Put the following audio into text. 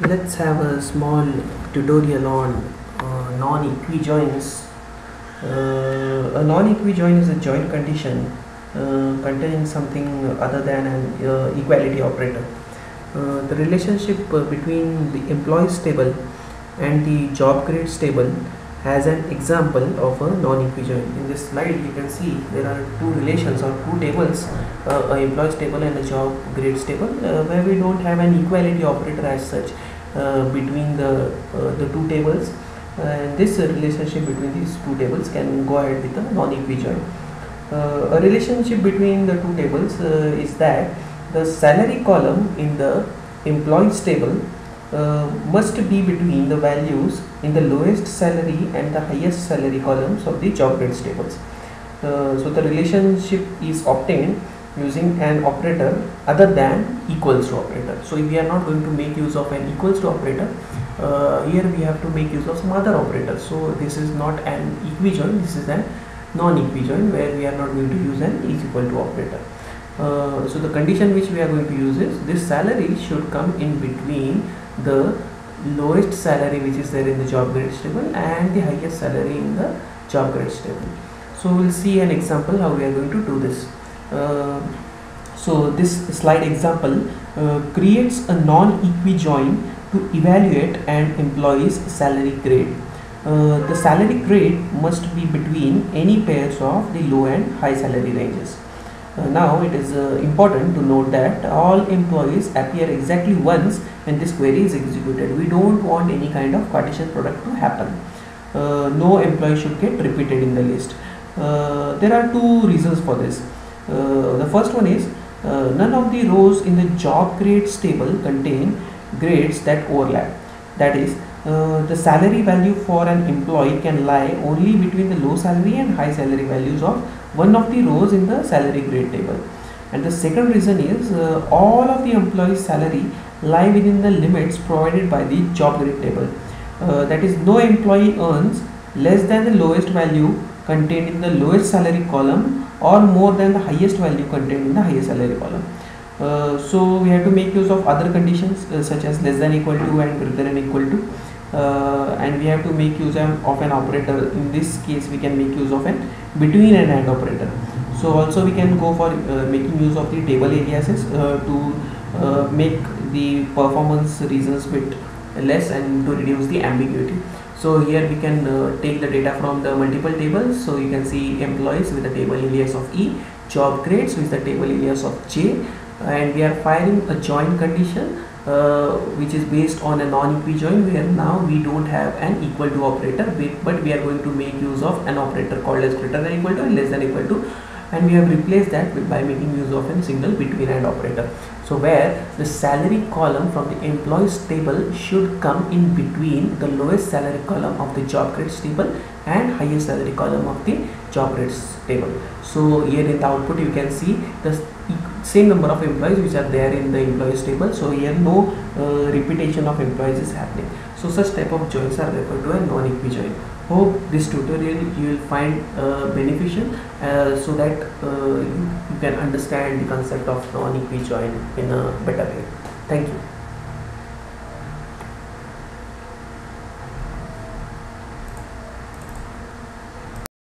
let's have a small tutorial on uh, non-equijoins. Uh, a non-equijoin is a joint condition uh, containing something other than an uh, equality operator. Uh, the relationship uh, between the employees table and the job grades table has an example of a non-equijoin. In this slide you can see there are two relations or two tables, uh, a employees table and a job grades table uh, where we don't have an equality operator as such uh, between the, uh, the two tables and this relationship between these two tables can go ahead with a non-equijoin. Uh, a relationship between the two tables uh, is that the salary column in the employees table uh, must be between the values in the lowest salary and the highest salary columns of the job grades tables. Uh, so the relationship is obtained using an operator other than equals to operator. So if we are not going to make use of an equals to operator, uh, here we have to make use of some other operator. So this is not an equijoin, this is an non-equijoin where we are not going to use an is equal to operator. Uh, so the condition which we are going to use is this salary should come in between the lowest salary which is there in the job grades table and the highest salary in the job grades table. So we'll see an example how we are going to do this. Uh, so this slide example uh, creates a non-equi join to evaluate an employee's salary grade. Uh, the salary grade must be between any pairs of the low and high salary ranges. Uh, now it is uh, important to note that all employees appear exactly once when this query is executed. We don't want any kind of Cartesian product to happen. Uh, no employee should get repeated in the list. Uh, there are two reasons for this. Uh, the first one is uh, none of the rows in the job grades table contain grades that overlap. That is, the salary value for an employee can lie only between the low salary and high salary values of one of the rows in the salary grade table. And the second reason is uh, all of the employees salary lie within the limits provided by the job grade table. Uh, that is no employee earns less than the lowest value contained in the lowest salary column or more than the highest value contained in the highest salary column. Uh, so we have to make use of other conditions uh, such as less than equal to and greater than equal to uh, and we have to make use of an operator. In this case we can make use of an between and and operator. So also we can go for uh, making use of the table aliases uh, to uh, make the performance reasons bit less and to reduce the ambiguity. So here we can uh, take the data from the multiple tables. So you can see employees with the table alias of e job grades with the table alias of j and we are firing a join condition uh, which is based on a non-equijoin where now we don't have an equal to operator but we are going to make use of an operator called as greater than equal to and less than equal to and we have replaced that with, by making use of a single between and operator. So where the salary column from the employees table should come in between the lowest salary column of the job grades table and highest salary column of the job grades table. So here in the output you can see the same number of employees which are there in the employees table. So here no uh, repetition of employees is happening. So such type of joins are referred to as non-equi join hope this tutorial you will find uh, beneficial uh, so that uh, you, you can understand the concept of non-equi join in a better way. Thank you